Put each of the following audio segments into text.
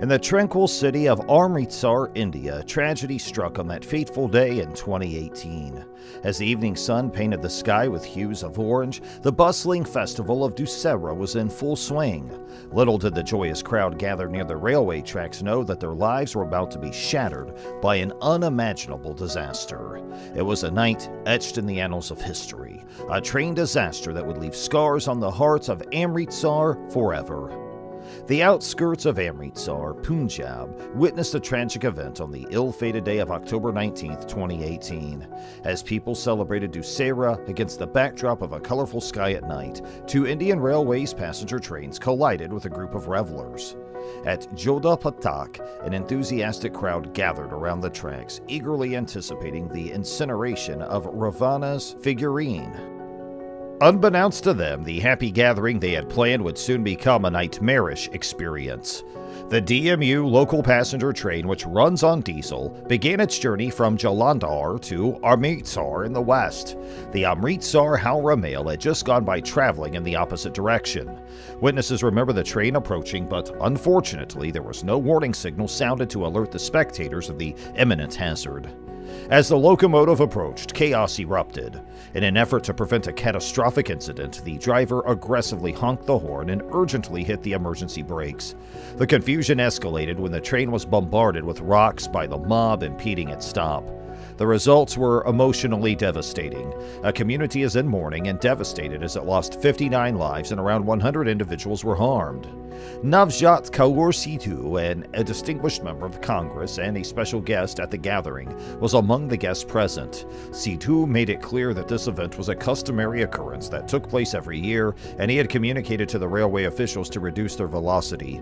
In the tranquil city of Amritsar, India, tragedy struck on that fateful day in 2018. As the evening sun painted the sky with hues of orange, the bustling festival of Dussehra was in full swing. Little did the joyous crowd gathered near the railway tracks know that their lives were about to be shattered by an unimaginable disaster. It was a night etched in the annals of history, a train disaster that would leave scars on the hearts of Amritsar forever. The outskirts of Amritsar, Punjab, witnessed a tragic event on the ill fated day of October 19, 2018. As people celebrated Dussehra against the backdrop of a colorful sky at night, two Indian Railways passenger trains collided with a group of revelers. At Jodha Patak, an enthusiastic crowd gathered around the tracks, eagerly anticipating the incineration of Ravana's figurine. Unbeknownst to them, the happy gathering they had planned would soon become a nightmarish experience. The DMU local passenger train, which runs on diesel, began its journey from Jalandhar to Amritsar in the west. The Amritsar Howrah mail had just gone by traveling in the opposite direction. Witnesses remember the train approaching, but unfortunately, there was no warning signal sounded to alert the spectators of the imminent hazard. As the locomotive approached, chaos erupted. In an effort to prevent a catastrophic incident, the driver aggressively honked the horn and urgently hit the emergency brakes. The confusion escalated when the train was bombarded with rocks by the mob impeding its stop. The results were emotionally devastating. A community is in mourning and devastated as it lost 59 lives and around 100 individuals were harmed. Navjot Kaur Sidhu, and a distinguished member of Congress and a special guest at the gathering, was among the guests present. Sidhu made it clear that this event was a customary occurrence that took place every year, and he had communicated to the railway officials to reduce their velocity.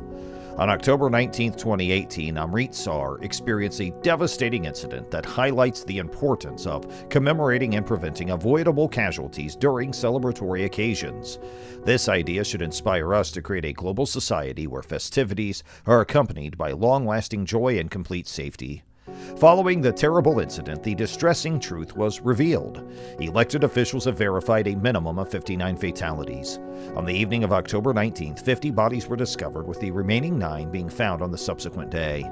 On October 19, 2018, Amritsar experienced a devastating incident that highlights the importance of commemorating and preventing avoidable casualties during celebratory occasions. This idea should inspire us to create a global society where festivities are accompanied by long lasting joy and complete safety. Following the terrible incident, the distressing truth was revealed. Elected officials have verified a minimum of 59 fatalities. On the evening of October 19th, 50 bodies were discovered, with the remaining nine being found on the subsequent day.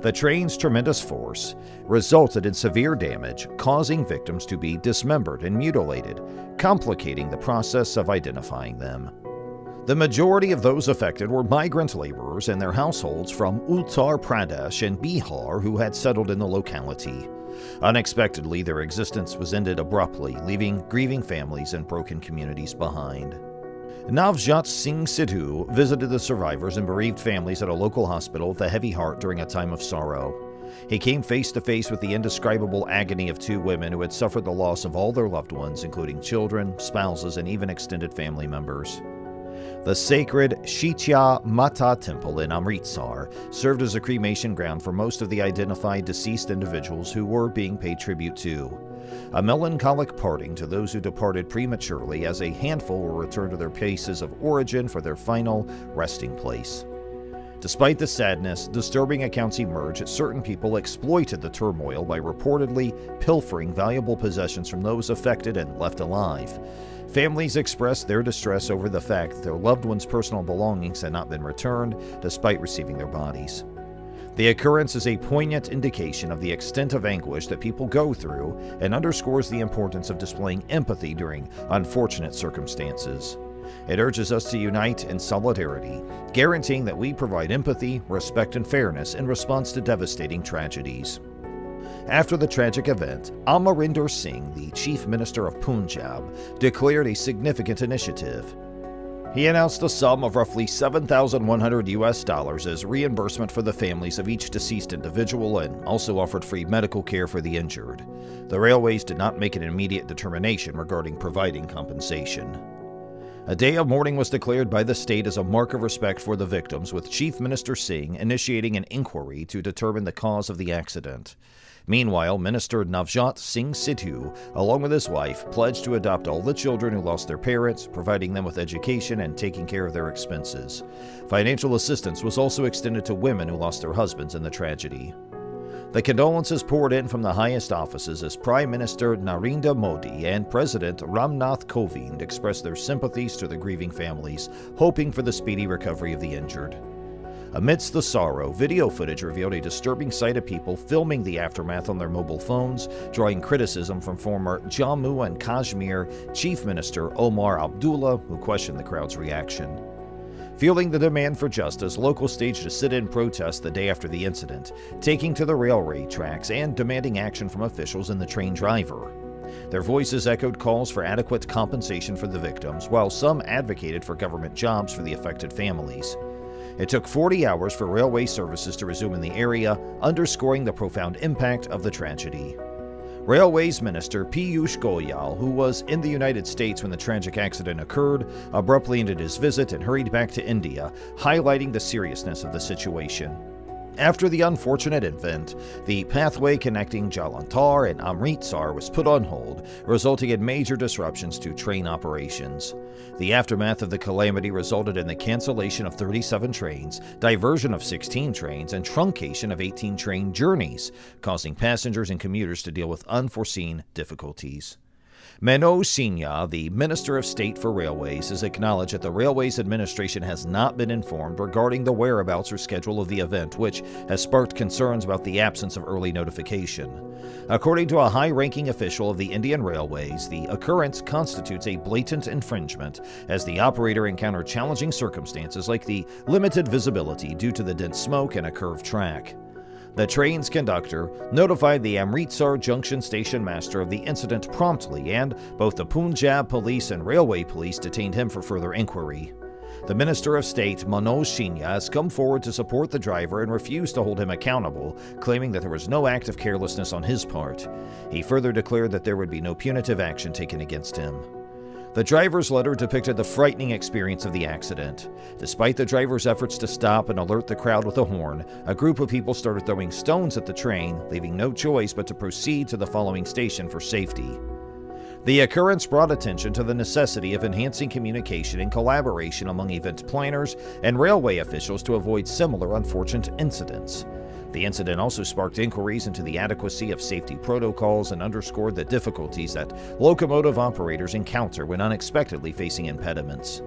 The train's tremendous force resulted in severe damage, causing victims to be dismembered and mutilated, complicating the process of identifying them. The majority of those affected were migrant laborers and their households from Uttar Pradesh and Bihar who had settled in the locality. Unexpectedly, their existence was ended abruptly, leaving grieving families and broken communities behind. Navjot Singh Sidhu visited the survivors and bereaved families at a local hospital with a heavy heart during a time of sorrow. He came face to face with the indescribable agony of two women who had suffered the loss of all their loved ones, including children, spouses, and even extended family members. The sacred Shitya Mata temple in Amritsar served as a cremation ground for most of the identified deceased individuals who were being paid tribute to. A melancholic parting to those who departed prematurely, as a handful were returned to their places of origin for their final resting place. Despite the sadness, disturbing accounts emerge that certain people exploited the turmoil by reportedly pilfering valuable possessions from those affected and left alive. Families expressed their distress over the fact that their loved ones' personal belongings had not been returned despite receiving their bodies. The occurrence is a poignant indication of the extent of anguish that people go through and underscores the importance of displaying empathy during unfortunate circumstances. It urges us to unite in solidarity, guaranteeing that we provide empathy, respect, and fairness in response to devastating tragedies. After the tragic event, Amarinder Singh, the Chief Minister of Punjab, declared a significant initiative. He announced a sum of roughly 7,100 US dollars as reimbursement for the families of each deceased individual and also offered free medical care for the injured. The railways did not make an immediate determination regarding providing compensation. A day of mourning was declared by the state as a mark of respect for the victims, with Chief Minister Singh initiating an inquiry to determine the cause of the accident. Meanwhile, Minister Navjot Singh Sidhu, along with his wife, pledged to adopt all the children who lost their parents, providing them with education and taking care of their expenses. Financial assistance was also extended to women who lost their husbands in the tragedy. The condolences poured in from the highest offices as Prime Minister Narendra Modi and President Ramnath Kovind expressed their sympathies to the grieving families, hoping for the speedy recovery of the injured. Amidst the sorrow, video footage revealed a disturbing sight of people filming the aftermath on their mobile phones, drawing criticism from former Jammu and Kashmir Chief Minister Omar Abdullah, who questioned the crowd's reaction. Feeling the demand for justice, locals staged a sit in protest the day after the incident, taking to the railway tracks and demanding action from officials and the train driver. Their voices echoed calls for adequate compensation for the victims, while some advocated for government jobs for the affected families. It took 40 hours for railway services to resume in the area, underscoring the profound impact of the tragedy. Railways Minister Piyush Goyal, who was in the United States when the tragic accident occurred, abruptly ended his visit and hurried back to India, highlighting the seriousness of the situation. After the unfortunate event, the pathway connecting Jalandhar and Amritsar was put on hold, resulting in major disruptions to train operations. The aftermath of the calamity resulted in the cancellation of 37 trains, diversion of 16 trains, and truncation of 18 train journeys, causing passengers and commuters to deal with unforeseen difficulties. Manoj Sinha, the Minister of State for Railways, has acknowledged that the Railways Administration has not been informed regarding the whereabouts or schedule of the event, which has sparked concerns about the absence of early notification. According to a high ranking official of the Indian Railways, the occurrence constitutes a blatant infringement as the operator encountered challenging circumstances like the limited visibility due to the dense smoke and a curved track. The train's conductor notified the Amritsar Junction station master of the incident promptly, and both the Punjab police and railway police detained him for further inquiry. The Minister of State, Manoj Sinha, has come forward to support the driver and refused to hold him accountable, claiming that there was no act of carelessness on his part. He further declared that there would be no punitive action taken against him. The driver's letter depicted the frightening experience of the accident. Despite the driver's efforts to stop and alert the crowd with a horn, a group of people started throwing stones at the train, leaving no choice but to proceed to the following station for safety. The occurrence brought attention to the necessity of enhancing communication and collaboration among event planners and railway officials to avoid similar unfortunate incidents. The incident also sparked inquiries into the adequacy of safety protocols and underscored the difficulties that locomotive operators encounter when unexpectedly facing impediments.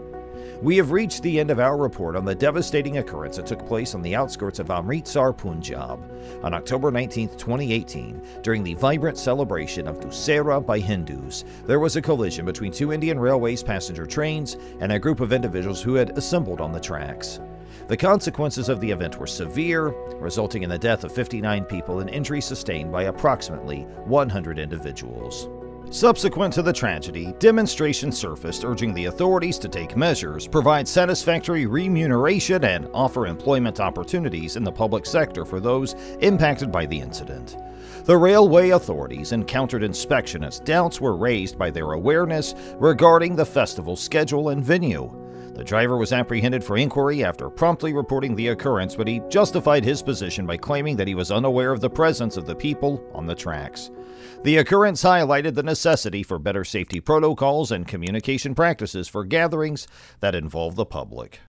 We have reached the end of our report on the devastating occurrence that took place on the outskirts of Amritsar, Punjab. On October 19, 2018, during the vibrant celebration of Dussehra by Hindus, there was a collision between two Indian Railways passenger trains and a group of individuals who had assembled on the tracks. The consequences of the event were severe, resulting in the death of 59 people and injuries sustained by approximately 100 individuals. Subsequent to the tragedy, demonstrations surfaced urging the authorities to take measures, provide satisfactory remuneration, and offer employment opportunities in the public sector for those impacted by the incident. The railway authorities encountered inspection as doubts were raised by their awareness regarding the festival's schedule and venue. The driver was apprehended for inquiry after promptly reporting the occurrence, but he justified his position by claiming that he was unaware of the presence of the people on the tracks. The occurrence highlighted the necessity for better safety protocols and communication practices for gatherings that involve the public.